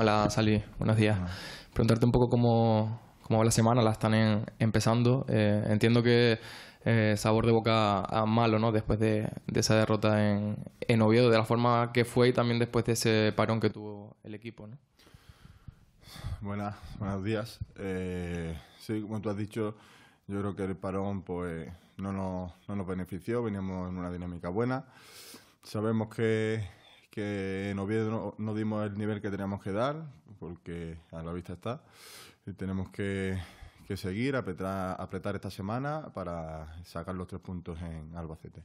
Hola, Sali. Buenos días. Preguntarte un poco cómo, cómo va la semana, la están en- empezando. Eh, entiendo que eh, sabor de boca a malo, ¿no? Después de, de esa derrota en, en Oviedo, de la forma que fue y también después de ese parón que tuvo el equipo, ¿no? Buenas, buenos días. Eh, sí, como tú has dicho, yo creo que el parón pues no nos, no nos benefició, veníamos en una dinámica buena. Sabemos que, que en Oviedo no, no dimos el nivel que teníamos que dar, porque a la vista está, y tenemos que, que seguir, apretar, apretar esta semana para sacar los tres puntos en Albacete.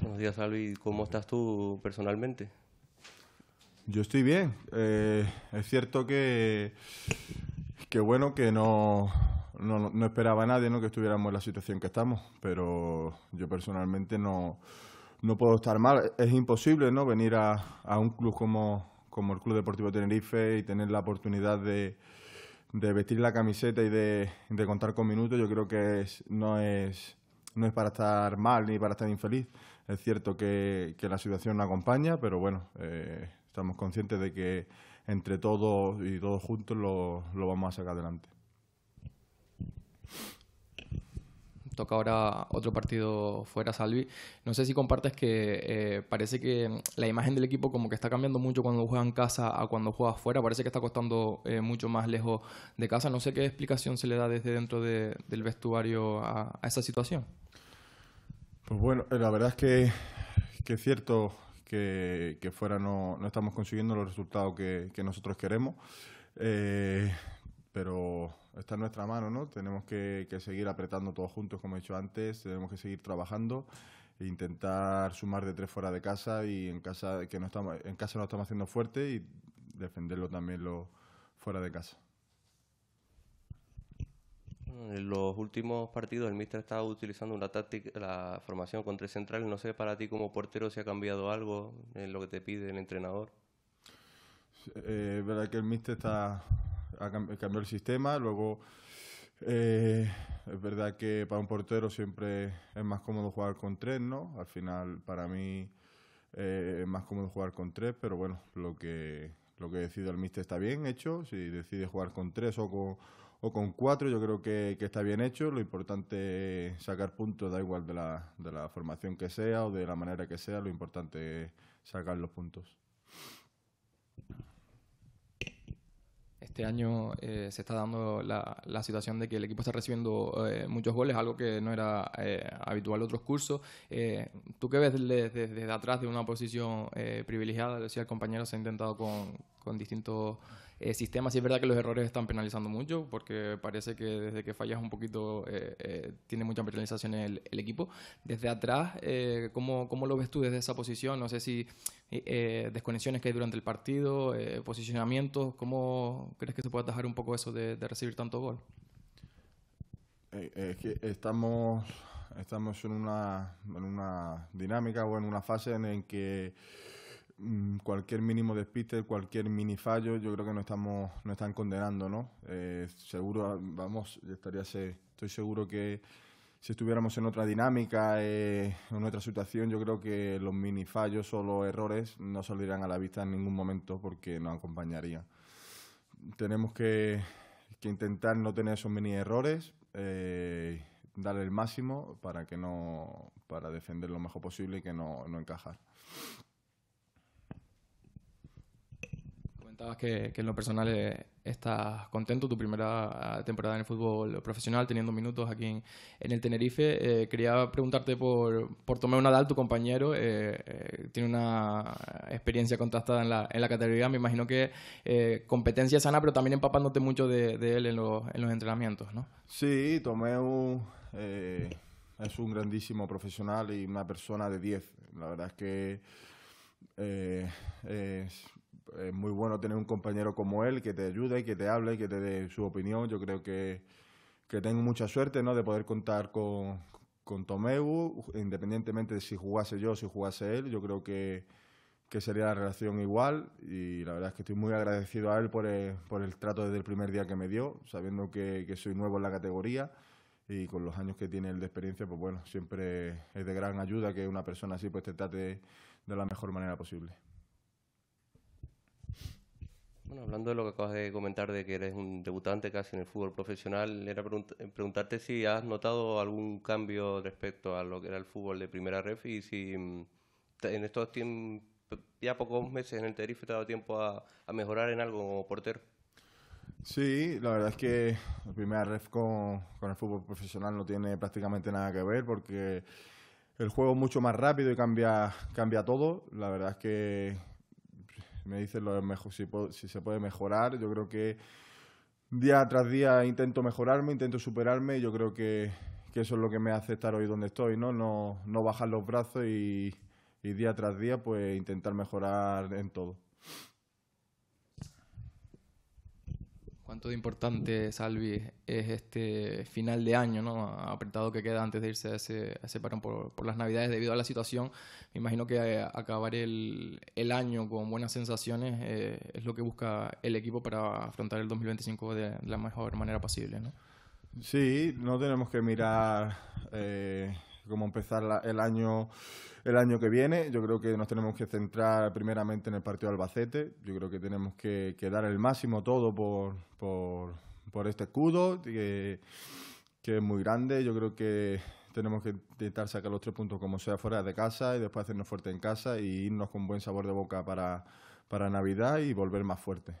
Buenos días, Albi. ¿Cómo estás tú personalmente? Yo estoy bien. Eh, es cierto que, que bueno, que no, no, no esperaba a nadie ¿no? que estuviéramos en la situación que estamos, pero yo personalmente no, no puedo estar mal. Es imposible ¿no? venir a, a un club como, como el Club Deportivo Tenerife y tener la oportunidad de, de vestir la camiseta y de, de contar con minutos. Yo creo que es, no, es, no es para estar mal ni para estar infeliz. Es cierto que, que la situación no acompaña, pero bueno, eh, estamos conscientes de que entre todos y todos juntos lo, lo vamos a sacar adelante. Toca ahora otro partido fuera, Salvi. No sé si compartes que eh, parece que la imagen del equipo como que está cambiando mucho cuando juega en casa a cuando juega fuera. Parece que está costando eh, mucho más lejos de casa. No sé qué explicación se le da desde dentro de- del vestuario a, esa situación. Pues bueno, eh, la verdad es que, es cierto que, fuera no, estamos consiguiendo los resultados que, nosotros queremos, está en nuestra mano, ¿no? Tenemos que, que seguir apretando todos juntos, como he dicho antes, tenemos que seguir trabajando e intentar sumar de tres fuera de casa y en casa que no estamos en casa nos estamos haciendo fuerte y defenderlo también lo fuera de casa. En los últimos partidos el míster estaba utilizando una táctica, la formación con tres centrales. No sé para ti como portero si ha cambiado algo en lo que te pide el entrenador. Eh, es verdad que el míster está ha cam- cambió el sistema, luego eh, es verdad que para un portero siempre es más cómodo jugar con tres, ¿no? Al final para mí eh, es más cómodo jugar con tres, pero bueno, lo que lo que decide el míster está bien hecho, si decide jugar con tres o con o con cuatro, yo creo que, que está bien hecho. Lo importante es sacar puntos, da igual de la, de la formación que sea o de la manera que sea, lo importante es sacar los puntos. Este año eh, se está dando la, la situación de que el equipo está recibiendo eh, muchos goles, algo que no era eh, habitual en otros cursos. Eh, ¿Tú qué ves desde, desde- atrás de una posición eh, privilegiada? Decía el compañero, se ha intentado con, con distintos eh, sistemas y es verdad que los errores están penalizando mucho porque parece que desde que fallas un poquito eh, eh, tiene mucha penalización el, el equipo. Desde atrás, eh, ¿cómo, ¿cómo lo ves tú desde esa posición? No sé si eh, eh, desconexiones que hay durante el partido, posicionamientos, ¿cómo crees que se puede atajar un poco eso de, de recibir tanto gol? Es que estamos, estamos en, una, en una dinámica o en una fase en la que cualquier mínimo despiste, cualquier mini fallo, yo creo que nos estamos, nos están condenando, ¿no? Eh, seguro, vamos, estaría, estoy seguro que si estuviéramos en otra dinámica, eh, en otra situación, yo creo que los mini fallos o los errores no saldrían a la vista en ningún momento porque nos acompañarían tenemos que, que intentar no tener esos mini errores, eh, darle el máximo para que no para defender lo mejor posible y que no, no encajar. Comentabas que, en lo personal eh, estás contento, tu primera eh, temporada en el fútbol profesional, teniendo minutos aquí en, el Tenerife. Eh, quería preguntarte por, por Tomeo Nadal, tu compañero. eh, tiene una experiencia contrastada en la, en la categoría. Me imagino que competencia sana, pero también empapándote mucho de, él en los, en los entrenamientos, ¿no? Sí, Tomeu es un grandísimo profesional y una persona de 10. La verdad es que eh, es muy bueno tener un compañero como él que te ayude, que te hable, que te dé su opinión. Yo creo que, que tengo mucha suerte ¿no? de poder contar con, con Tomeu, independientemente de si jugase yo o si jugase él. Yo creo que, que sería la relación igual y la verdad es que estoy muy agradecido a él por el, por el trato desde el primer día que me dio, sabiendo que, que soy nuevo en la categoría y con los años que tiene él de experiencia, pues bueno, siempre es de gran ayuda que una persona así pues te trate de la mejor manera posible. Hablando de lo que acabas de comentar de que eres un debutante casi en el fútbol profesional, era eh, preguntarte si has notado algún cambio respecto a lo que era el fútbol de primera ref y si mm, en estos ya pocos meses en el Tenerife te ha dado tiempo a, mejorar en algo como portero. Sí, la verdad es que la primera ref con, con el fútbol profesional no tiene prácticamente nada que ver porque el juego es mucho más rápido y cambia, cambia todo. La verdad es que me dicen lo mejor, si, se puede mejorar. Yo creo que día tras día intento mejorarme, intento superarme. Y yo creo que, eso es lo que me hace estar hoy donde estoy, ¿no? No, no bajar los brazos y, y día tras día pues intentar mejorar en todo. Cuánto de importante, Salvi, es este final de año, ¿no? apretado que queda antes de irse a ese, ese parón por, por, las Navidades debido a la situación. Me imagino que eh, acabar el, el año con buenas sensaciones eh, es lo que busca el equipo para afrontar el 2025 de, la mejor manera posible. ¿no? Sí, no tenemos que mirar eh, cómo empezar el año el año que viene. Yo creo que nos tenemos que centrar primeramente en el partido de Albacete. Yo creo que tenemos que, dar el máximo todo por, por, por este escudo, que, que, es muy grande. Yo creo que tenemos que intentar sacar los tres puntos como sea fuera de casa y después hacernos fuerte en casa y irnos con buen sabor de boca para, para Navidad y volver más fuerte.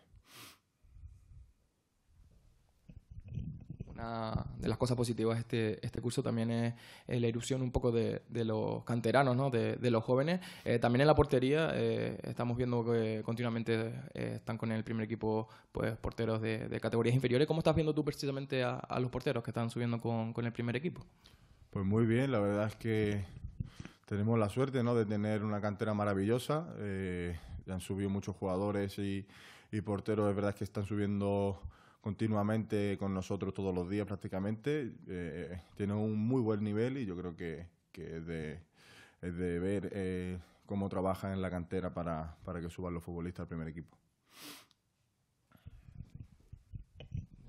Una de las cosas positivas de este, este curso también es la ilusión un poco de, los canteranos, ¿no? de, los jóvenes. Eh, también en la portería eh, estamos viendo que continuamente eh, están con el primer equipo pues porteros de, categorías inferiores. ¿Cómo estás viendo tú precisamente a, los porteros que están subiendo con, con, el primer equipo? Pues muy bien, la verdad es que tenemos la suerte ¿no? de tener una cantera maravillosa. ya han subido muchos jugadores y, y porteros, de verdad que están subiendo continuamente con nosotros todos los días prácticamente. Eh, tiene un muy buen nivel y yo creo que, es, de, de ver eh, cómo trabajan en la cantera para, para que suban los futbolistas al primer equipo.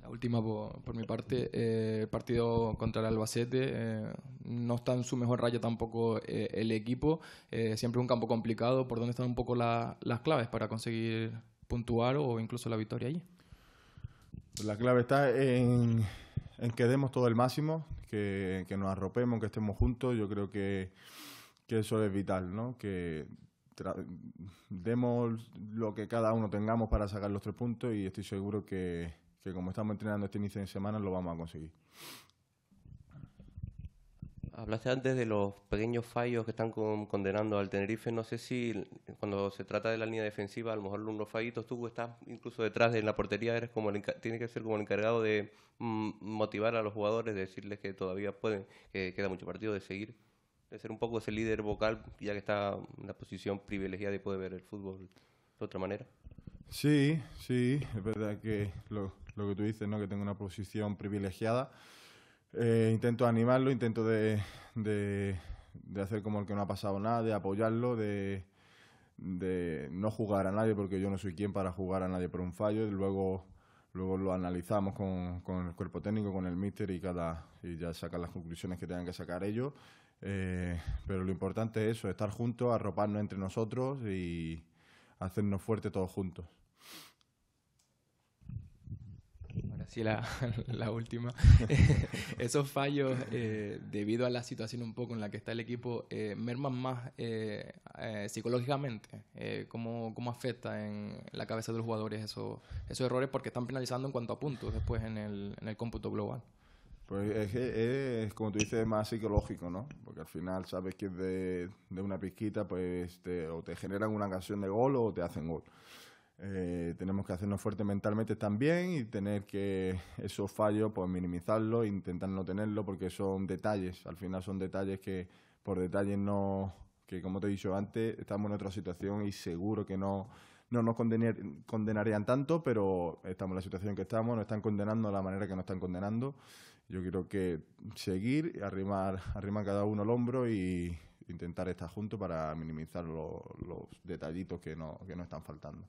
La última por, mi parte, eh, el partido contra el Albacete. no está en su mejor raya tampoco el equipo. siempre un campo complicado. ¿Por dónde están un poco las claves para conseguir puntuar o incluso la victoria allí? La clave está en, que demos todo el máximo, que, nos arropemos, que estemos juntos. Yo creo que, eso es vital, ¿no? Que demos lo que cada uno tengamos para sacar los tres puntos y estoy seguro que, como estamos entrenando este inicio de semana lo vamos a conseguir. Hablaste antes de los pequeños fallos que están condenando al Tenerife. No sé si cuando se trata de la línea defensiva, a lo mejor unos fallitos, tú estás incluso detrás de la portería, eres como tiene que ser como el encargado de mm, motivar a los jugadores, de decirles que todavía pueden, que queda mucho partido, de seguir, de ser un poco ese líder vocal, ya que está en una posición privilegiada y puede ver el fútbol de otra manera. Sí, sí, es verdad que lo, lo que tú dices, ¿no? que tengo una posición privilegiada. Eh, intento animarlo, intento de, de, hacer como el que no ha pasado nada, de apoyarlo, de, de no jugar a nadie, porque yo no soy quien para jugar a nadie por un fallo. Y luego, luego lo analizamos con, con el cuerpo técnico, con el míster y, cada, y ya sacar las conclusiones que tengan que sacar ellos. Eh, pero lo importante es eso, estar juntos, arroparnos entre nosotros y hacernos fuertes todos juntos. Sí, la, última. Esos fallos, eh, debido a la situación un poco en la que está el equipo, eh, merman más eh, psicológicamente. ¿cómo, ¿cómo, afecta en la cabeza de los jugadores esos, esos errores? Porque están penalizando en cuanto a puntos después en el, en el cómputo global. Pues es, es, como tú dices, más psicológico, ¿no? Porque al final sabes que de, de una pizquita, pues o te generan una ocasión de gol o te hacen gol. Eh, tenemos que hacernos fuertes mentalmente también y tener que esos fallos, pues minimizarlos, intentar no tenerlos, porque son detalles. Al final son detalles que por detalles no, que como te he dicho antes, estamos en otra situación y seguro que no, no nos condenarían tanto, pero estamos en la situación que estamos, nos están condenando de la manera que nos están condenando. Yo quiero que seguir, arrimar, arrimar cada uno el hombro y intentar estar juntos para minimizar los, detallitos que no, que no están faltando.